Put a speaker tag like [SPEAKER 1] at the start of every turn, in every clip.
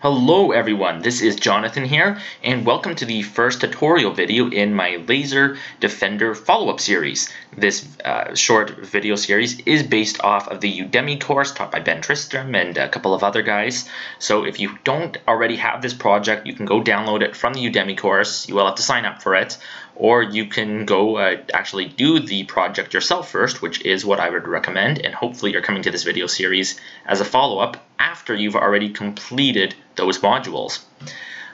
[SPEAKER 1] Hello everyone, this is Jonathan here, and welcome to the first tutorial video in my Laser Defender follow-up series. This uh, short video series is based off of the Udemy course taught by Ben Tristem and a couple of other guys. So if you don't already have this project, you can go download it from the Udemy course. You will have to sign up for it, or you can go uh, actually do the project yourself first, which is what I would recommend, and hopefully you're coming to this video series as a follow-up after you've already completed those modules.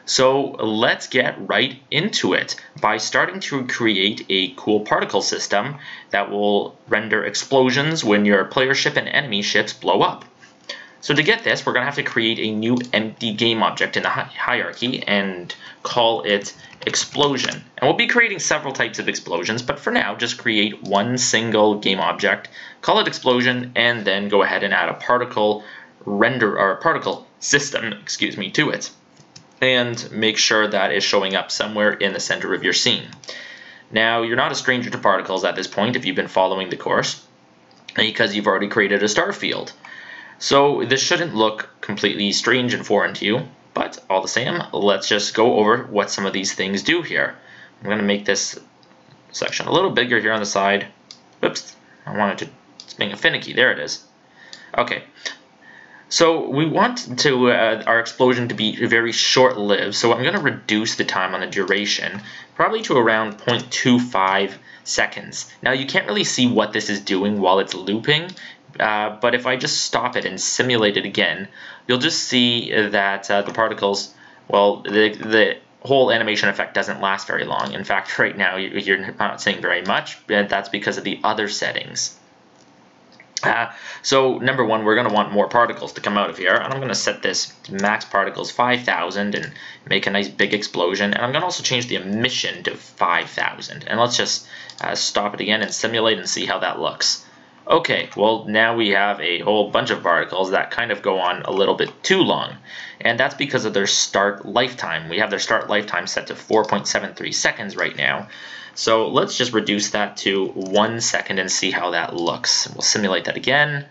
[SPEAKER 1] So let's get right into it by starting to create a cool particle system that will render explosions when your player ship and enemy ships blow up. So to get this, we're going to have to create a new empty game object in the hi hierarchy and call it explosion. And we'll be creating several types of explosions, but for now, just create one single game object, call it explosion, and then go ahead and add a particle render or particle system, excuse me, to it. And make sure that is showing up somewhere in the center of your scene. Now, you're not a stranger to particles at this point if you've been following the course, because you've already created a star field. So this shouldn't look completely strange and foreign to you, but all the same, let's just go over what some of these things do here. I'm going to make this section a little bigger here on the side. Oops, I wanted to, it's being a finicky, there it is. Okay, so we want to uh, our explosion to be very short-lived, so I'm going to reduce the time on the duration, probably to around 0.25 seconds. Now you can't really see what this is doing while it's looping, uh, but if I just stop it and simulate it again, you'll just see that uh, the particles, well, the, the whole animation effect doesn't last very long. In fact, right now you're not seeing very much, and that's because of the other settings. Uh, so number one, we're going to want more particles to come out of here, and I'm going to set this max particles 5,000 and make a nice big explosion, and I'm going to also change the emission to 5,000, and let's just uh, stop it again and simulate and see how that looks. Okay, well now we have a whole bunch of particles that kind of go on a little bit too long. And that's because of their start lifetime. We have their start lifetime set to 4.73 seconds right now. So let's just reduce that to one second and see how that looks. We'll simulate that again.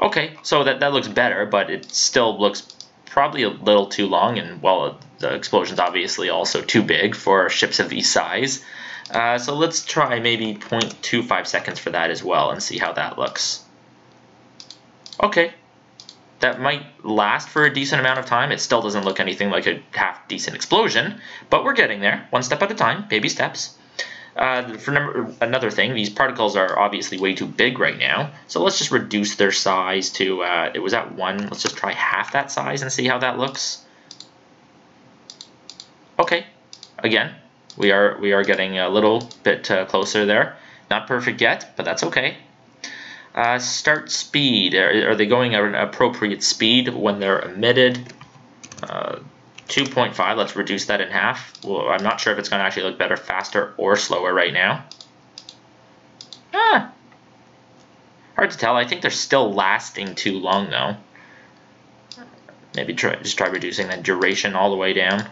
[SPEAKER 1] Okay, so that, that looks better, but it still looks probably a little too long, and well, the explosion's obviously also too big for ships of this size. Uh, so let's try maybe 0.25 seconds for that as well and see how that looks. Okay, that might last for a decent amount of time. It still doesn't look anything like a half decent explosion, but we're getting there, one step at a time, baby steps. Uh, for number, another thing, these particles are obviously way too big right now, so let's just reduce their size to, uh, it was at 1, let's just try half that size and see how that looks. Okay, again, we are we are getting a little bit uh, closer there. Not perfect yet, but that's okay. Uh, start speed. Are, are, they going at an appropriate speed when they're emitted? Uh, 2.5, let's reduce that in half. Well, I'm not sure if it's going to actually look better faster or slower right now. Ah, hard to tell. I think they're still lasting too long though. Maybe try, just try reducing that duration all the way down.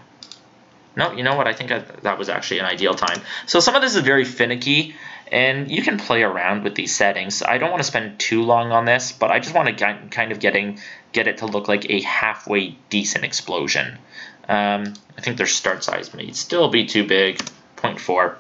[SPEAKER 1] No, you know what? I think I, that was actually an ideal time. So some of this is very finicky, and you can play around with these settings. I don't want to spend too long on this, but I just want to kind of getting get it to look like a halfway decent explosion. Um, I think their start size may still be too big, 0.4.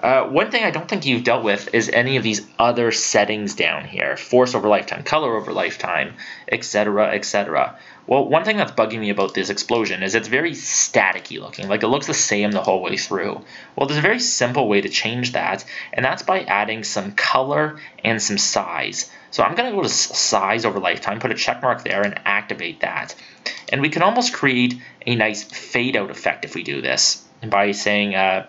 [SPEAKER 1] Uh, one thing I don't think you've dealt with is any of these other settings down here. Force over lifetime, color over lifetime, etc., etc. Well, one thing that's bugging me about this explosion is it's very staticky looking, like it looks the same the whole way through. Well, there's a very simple way to change that, and that's by adding some color and some size. So I'm going to go to size over lifetime, put a check mark there, and activate that. And we can almost create a nice fade out effect if we do this by saying uh,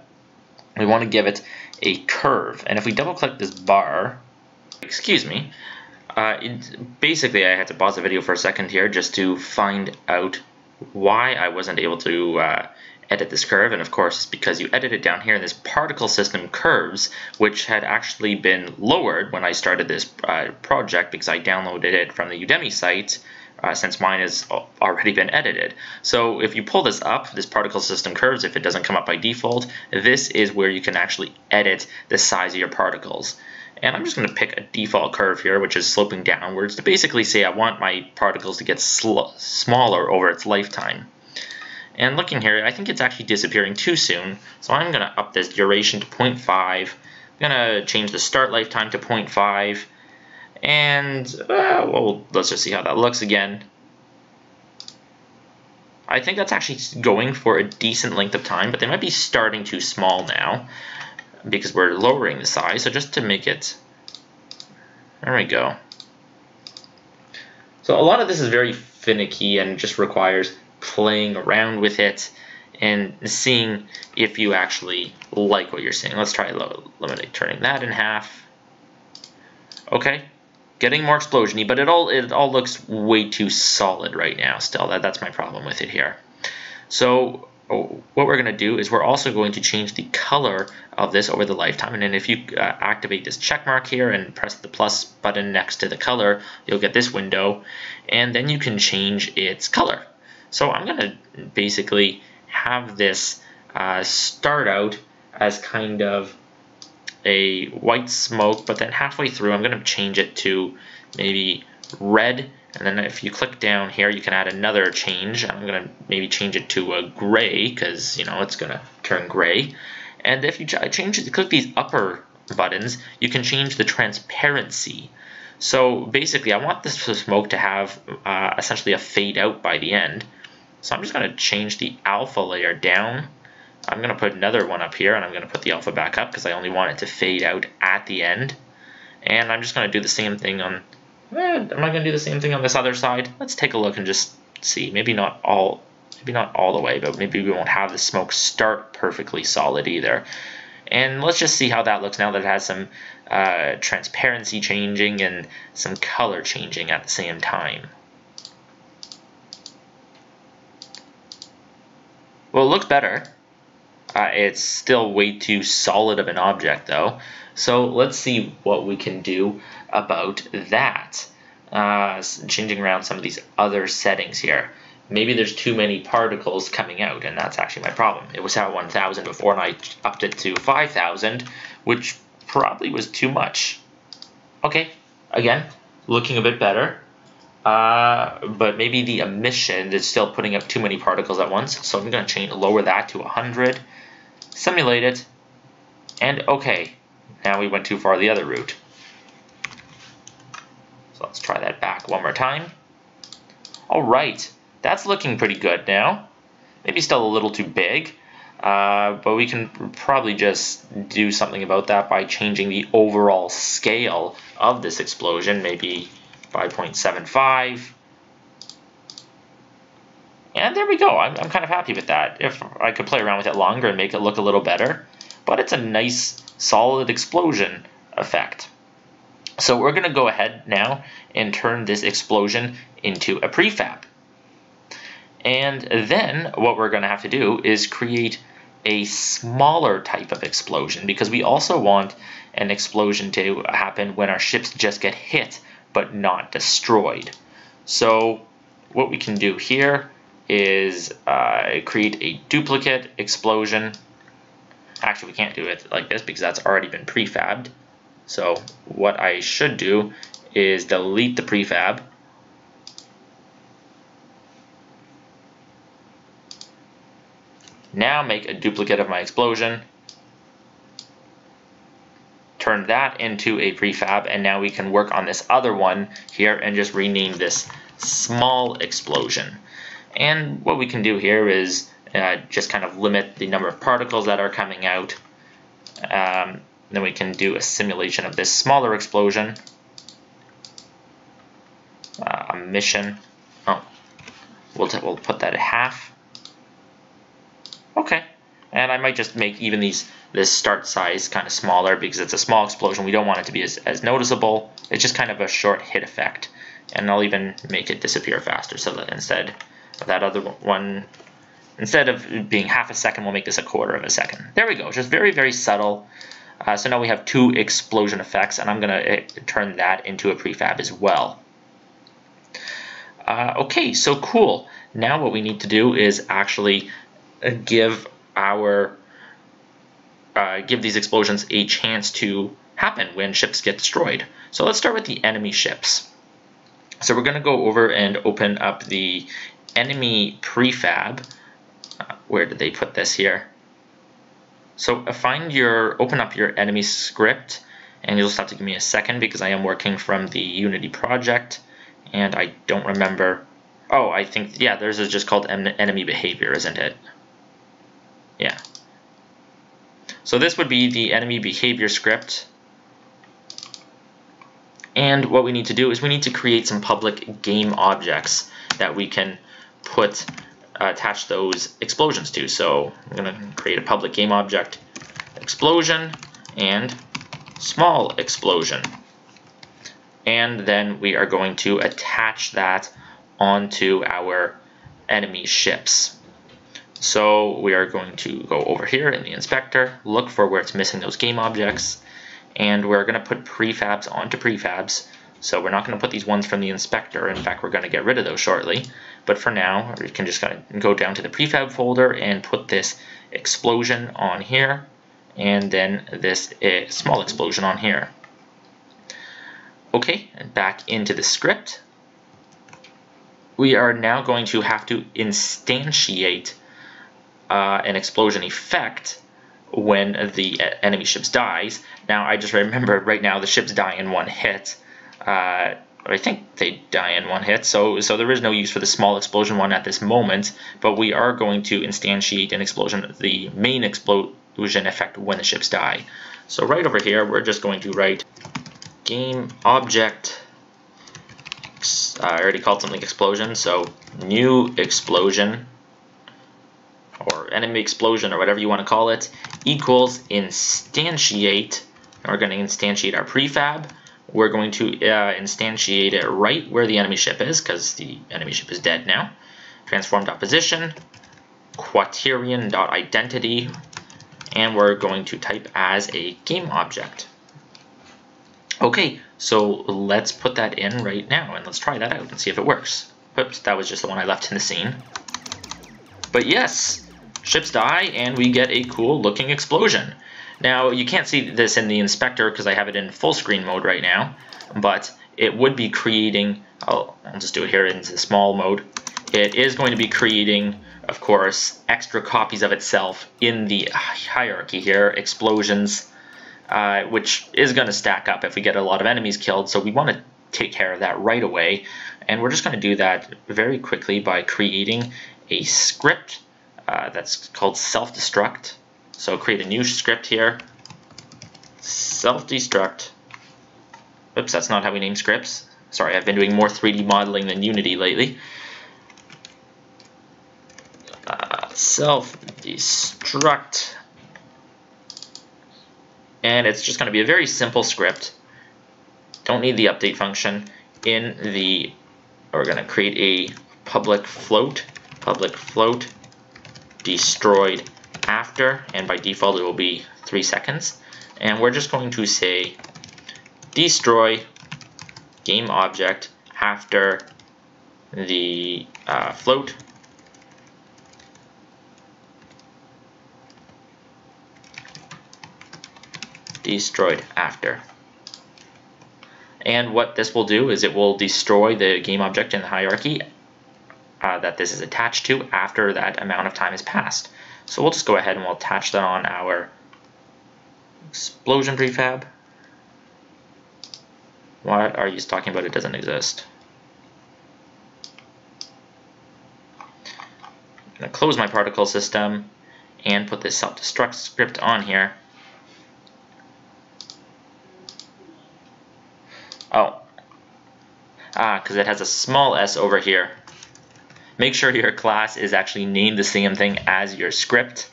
[SPEAKER 1] we want to give it a curve. And if we double click this bar, excuse me, uh, it, basically I had to pause the video for a second here just to find out why I wasn't able to uh, edit this curve and of course it's because you edit it down here in this particle system curves which had actually been lowered when I started this uh, project because I downloaded it from the Udemy site uh, since mine has already been edited. So if you pull this up, this particle system curves, if it doesn't come up by default, this is where you can actually edit the size of your particles. And I'm just going to pick a default curve here, which is sloping downwards, to basically say I want my particles to get smaller over its lifetime. And looking here, I think it's actually disappearing too soon, so I'm going to up this duration to 0.5. I'm going to change the start lifetime to 0.5. And, uh, well, let's just see how that looks again. I think that's actually going for a decent length of time, but they might be starting too small now because we're lowering the size. So just to make it, there we go. So a lot of this is very finicky and just requires playing around with it and seeing if you actually like what you're seeing. Let's try limiting turning that in half. Okay, getting more explosiony, but it all it all looks way too solid right now. Still, that that's my problem with it here. So oh, what we're going to do is we're also going to change the color of this over the lifetime. And then if you uh, activate this check mark here and press the plus button next to the color, you'll get this window. And then you can change its color. So I'm going to basically have this uh, start out as kind of a white smoke, but then halfway through I'm going to change it to maybe red. And then if you click down here you can add another change. I'm going to maybe change it to a gray because you know it's going to turn gray. And if you change it click these upper buttons you can change the transparency. So basically I want this smoke to have uh, essentially a fade out by the end. So I'm just going to change the alpha layer down I'm going to put another one up here and I'm going to put the alpha back up because I only want it to fade out at the end and I'm just going to do the same thing on eh, I'm not going to do the same thing on this other side. Let's take a look and just see. Maybe not all, maybe not all the way, but maybe we won't have the smoke start perfectly solid either. And let's just see how that looks now that it has some uh, transparency changing and some color changing at the same time. Well, it looks better. Uh, it's still way too solid of an object though. So let's see what we can do about that. Uh, changing around some of these other settings here. Maybe there's too many particles coming out, and that's actually my problem. It was at 1,000 before, and I upped it to 5,000, which probably was too much. Okay, again, looking a bit better. Uh, but maybe the emission is still putting up too many particles at once, so I'm going to change lower that to 100, simulate it, and okay, now we went too far the other route. So let's try that back one more time. All right, that's looking pretty good now. Maybe still a little too big, uh, but we can probably just do something about that by changing the overall scale of this explosion, maybe 5.75. And there we go. I'm, I'm kind of happy with that. If I could play around with it longer and make it look a little better. But it's a nice solid explosion effect. So we're going to go ahead now and turn this explosion into a prefab. And then what we're going to have to do is create a smaller type of explosion because we also want an explosion to happen when our ships just get hit but not destroyed. So what we can do here is uh, create a duplicate explosion Actually, we can't do it like this because that's already been prefabbed. So what I should do is delete the prefab. Now make a duplicate of my explosion. Turn that into a prefab and now we can work on this other one here and just rename this small explosion. And what we can do here is uh, just kind of limit the number of particles that are coming out. Um, then we can do a simulation of this smaller explosion. Uh, emission. Oh, we'll, we'll put that at half. Okay, and I might just make even these this start size kind of smaller because it's a small explosion. We don't want it to be as, as noticeable. It's just kind of a short hit effect. And I'll even make it disappear faster so that instead that other one Instead of being half a second, we'll make this a quarter of a second. There we go, just very, very subtle. Uh, so now we have two explosion effects, and I'm going to eh, turn that into a prefab as well. Uh, okay, so cool. Now what we need to do is actually uh, give our uh, give these explosions a chance to happen when ships get destroyed. So let's start with the enemy ships. So we're going to go over and open up the enemy prefab. Uh, where did they put this here? So uh, find your, open up your enemy script, and you'll just have to give me a second because I am working from the Unity project, and I don't remember. Oh, I think, yeah, theirs is just called enemy behavior, isn't it? Yeah. So this would be the enemy behavior script. And what we need to do is we need to create some public game objects that we can put uh, attach those explosions to. So I'm going to create a public game object, explosion, and small explosion. And then we are going to attach that onto our enemy ships. So we are going to go over here in the inspector, look for where it's missing those game objects, and we're going to put prefabs onto prefabs. So we're not going to put these ones from the inspector. In fact, we're going to get rid of those shortly. But for now, we can just go down to the prefab folder and put this explosion on here, and then this uh, small explosion on here. Okay, and back into the script. We are now going to have to instantiate uh, an explosion effect when the enemy ships dies. Now, I just remembered right now the ships die in one hit. Uh, I think they die in one hit, so so there is no use for the small explosion one at this moment, but we are going to instantiate an explosion, the main explosion effect when the ships die. So right over here, we're just going to write game object, uh, I already called something explosion, so new explosion, or enemy explosion, or whatever you want to call it, equals instantiate, and we're going to instantiate our prefab, we're going to uh, instantiate it right where the enemy ship is, because the enemy ship is dead now. Transform.position, quaternion.identity, and we're going to type as a game object. Okay, so let's put that in right now, and let's try that out and see if it works. Oops, that was just the one I left in the scene. But yes, ships die, and we get a cool looking explosion. Now, you can't see this in the inspector because I have it in full screen mode right now, but it would be creating, I'll, I'll just do it here in small mode, it is going to be creating, of course, extra copies of itself in the hierarchy here, explosions, uh, which is going to stack up if we get a lot of enemies killed, so we want to take care of that right away, and we're just going to do that very quickly by creating a script uh, that's called self-destruct, so create a new script here, self-destruct. Oops, that's not how we name scripts. Sorry, I've been doing more 3D modeling than Unity lately. Uh, self-destruct. And it's just going to be a very simple script. Don't need the update function. In the, we're going to create a public float, public float destroyed after, and by default it will be 3 seconds. And we're just going to say destroy game object after the uh, float destroyed after. And what this will do is it will destroy the game object in the hierarchy uh, that this is attached to after that amount of time has passed. So we'll just go ahead and we'll attach that on our explosion prefab. What are you talking about? It doesn't exist. I'm going to close my particle system and put this self-destruct script on here. Oh. Ah, because it has a small s over here. Make sure your class is actually named the same thing as your script.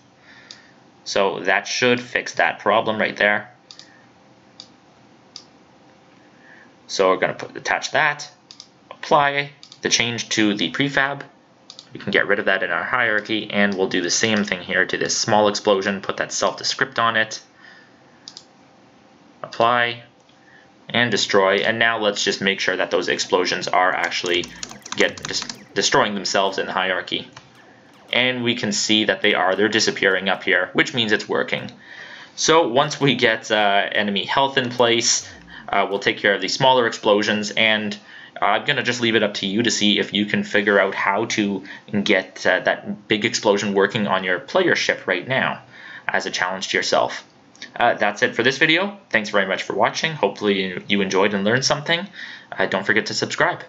[SPEAKER 1] So that should fix that problem right there. So we're going to put, attach that, apply the change to the prefab. We can get rid of that in our hierarchy, and we'll do the same thing here to this small explosion, put that self-descript on it, apply, and destroy. And now let's just make sure that those explosions are actually get destroying themselves in the hierarchy. And we can see that they are, they're disappearing up here, which means it's working. So once we get uh, enemy health in place, uh, we'll take care of the smaller explosions and I'm going to just leave it up to you to see if you can figure out how to get uh, that big explosion working on your player ship right now as a challenge to yourself. Uh, that's it for this video. Thanks very much for watching. Hopefully you enjoyed and learned something. Uh, don't forget to subscribe.